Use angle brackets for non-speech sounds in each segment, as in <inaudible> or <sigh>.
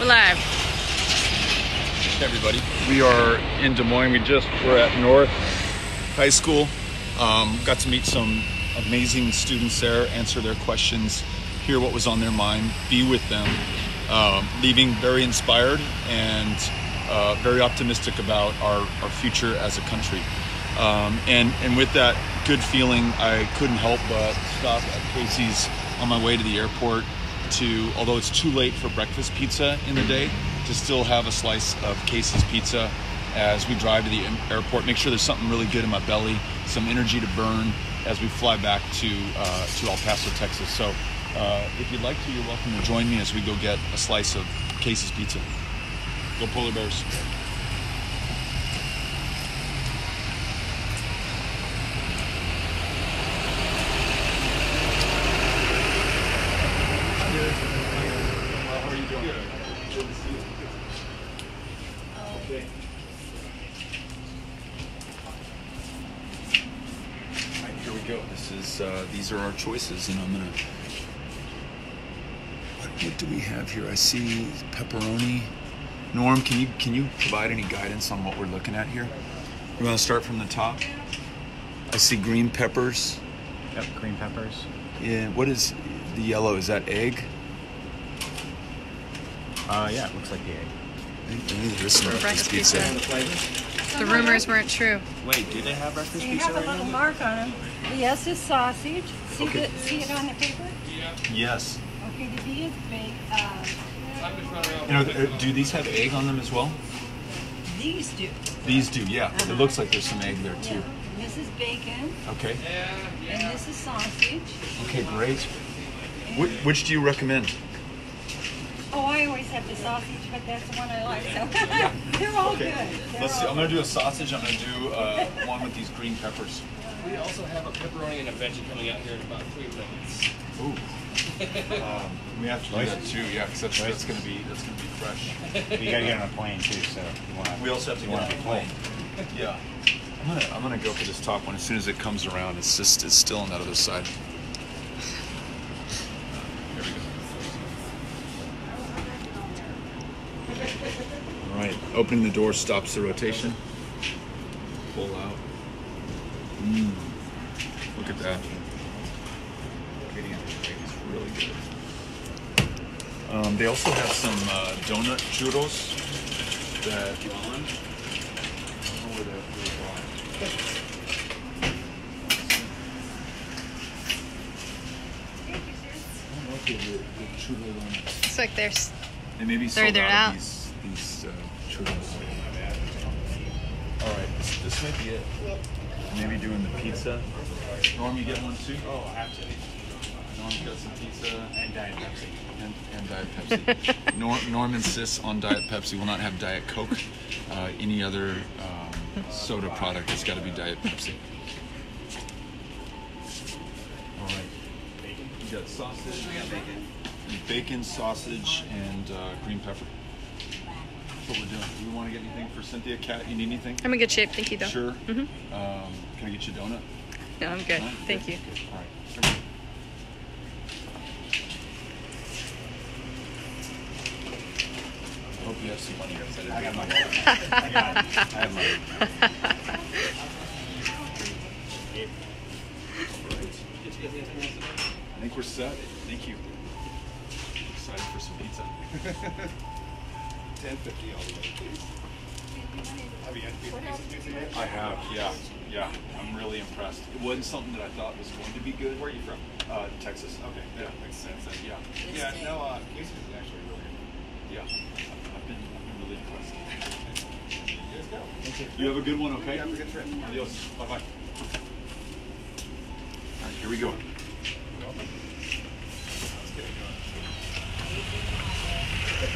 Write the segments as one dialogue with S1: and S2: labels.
S1: We're live.
S2: Hey everybody, we are in Des Moines. We just were at North High School. Um, got to meet some amazing students there, answer their questions, hear what was on their mind, be with them, um, leaving very inspired and uh, very optimistic about our, our future as a country. Um, and and with that good feeling, I couldn't help but stop at Casey's on my way to the airport to, although it's too late for breakfast pizza in the day, to still have a slice of Casey's pizza as we drive to the airport. Make sure there's something really good in my belly, some energy to burn as we fly back to uh, to El Paso, Texas. So, uh, if you'd like to, you're welcome to join me as we go get a slice of Casey's pizza. Go polar bears! How are you doing? Good. Good to see you. Okay. All right, here we go. This is uh, these are our choices, and I'm gonna. What, what do we have here? I see pepperoni. Norm, can you can you provide any guidance on what we're looking at here? We're gonna start from the top. I see green peppers.
S3: Yep, green peppers.
S2: Yeah. What is the yellow? Is that egg?
S3: Uh, yeah, it looks like the egg.
S2: I think there is some
S1: breakfast
S2: breakfast pizza.
S1: pizza. The rumors weren't true.
S3: Wait, do they have breakfast
S4: You
S3: pizza
S4: have a little
S3: now?
S4: mark on them. Yes, is sausage. See,
S2: Okay.
S4: the, see it on the paper?
S2: Yes.
S4: Okay, the B is big. Uh,
S2: You know, uh, do these have egg on them as well?
S4: these do.
S2: These do, yeah. It looks like there's some egg there
S4: Yeah.
S2: too.
S4: This is bacon,
S2: Okay.
S4: and this is sausage.
S2: Okay, great. Which, which do you recommend?
S4: Oh, I always have the sausage, but that's the one I like. So <laughs> they're all good. They're
S2: Let's see.
S4: all
S2: I'm gonna do a sausage. I'm gonna do uh, one with these green peppers.
S5: We also have a pepperoni and a veggie coming out here in about three minutes.
S2: Ooh. Um, we have to do that too, yeah, because that's, that's gonna be that's gonna be fresh.
S3: You gotta get on a plane too, so you wanna.
S2: We also have to get on
S3: be
S2: a plane. Yeah. I'm gonna I'm gonna go for this top one as soon as it comes around. It's just it's still on that other side. There we go. All right. Opening the door stops the rotation. Pull out. Mmm. Look at that. It's really good. Um, they also have some uh, donut churros that. I don't they're- they're gone. I don't know if they have the- the churro donuts.
S1: It's like there's
S2: They may be
S1: They're-
S2: sold
S1: they're
S2: out,
S1: out.
S2: these these uh, churros. All right, this, this might be it. Maybe doing the pizza. Norm, you get one too.
S3: Oh, I have to.
S2: Norm's got some pizza
S3: And Diet Pepsi.
S2: and, and Diet Pepsi. <laughs> Norm, Norm insists on Diet Pepsi. Will not have Diet Coke. Uh, any other um, soda product It's got to be Diet Pepsi. All right. You got sausage. bacon. Bacon, sausage, and uh, green pepper. What we're doing. Do you want to get anything for Cynthia? Cat, you need anything?
S1: I'm in good shape, thank you though.
S2: Sure.
S1: Mhm.
S2: Um, can I get you a donut?
S1: No, I'm good.
S2: No?
S1: Thank
S2: Good?
S1: you.
S2: Good. All right. I hope you have some money.
S3: I got money. I got it. I have money.
S2: I think we're set. Thank you. Excited for some pizza. <laughs>
S6: Ten fifty all the way, please. Have you had pizza pizza yet?
S2: I have, yeah, yeah. I'm really impressed. It wasn't something that I thought was going to be good. Where are you from? Uh, Texas. Okay, yeah, makes sense. Uh, yeah,
S6: Yeah, no, uh, Casey's is actually really good.
S2: yeah. I've I've been, I've been really impressed. <laughs>
S6: You guys go.
S2: You have a good one, okay?
S6: Yeah, have a good trip.
S2: Adios. Bye bye. All right, here we go.
S6: Let's get it going.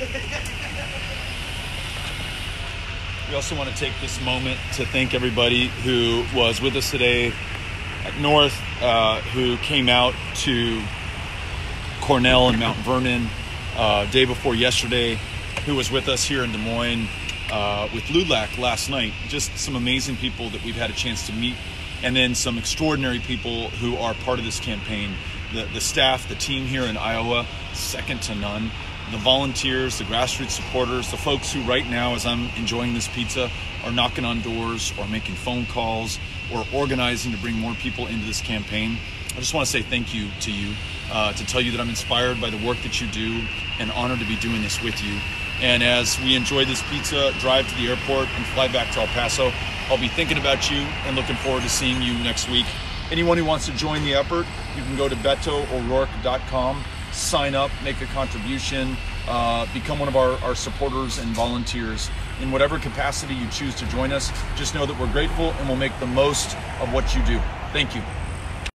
S2: We also want to take this moment to thank everybody who was with us today at North, uh, who came out to Cornell and Mount Vernon uh, day before yesterday, who was with us here in Des Moines uh, with LULAC last night. Just some amazing people that we've had a chance to meet, and then some extraordinary people who are part of this campaign. The, the staff, the team here in Iowa, second to none. The volunteers, the grassroots supporters, the folks who right now, as I'm enjoying this pizza, are knocking on doors or making phone calls or organizing to bring more people into this campaign. I just want to say thank you to you, uh, to tell you that I'm inspired by the work that you do and honored to be doing this with you. And as we enjoy this pizza, drive to the airport, and fly back to El Paso, I'll be thinking about you and looking forward to seeing you next week. Anyone who wants to join the effort, you can go to beto'o'rourke.com, sign up, make a contribution, uh, become one of our, our supporters and volunteers. In whatever capacity you choose to join us, just know that we're grateful and we'll make the most of what you do. Thank you.